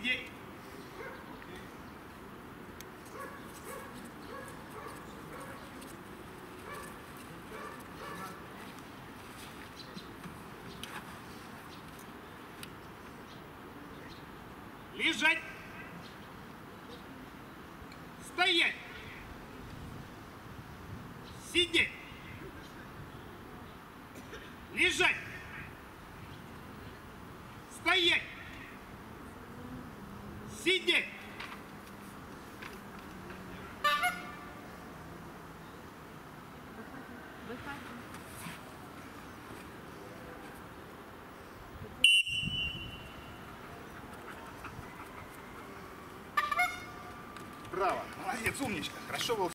Сидеть. Лежать. Стоять. Сидеть. Лежать. Стоять. Сидеть. Браво, молодец, умничка. Хорошо был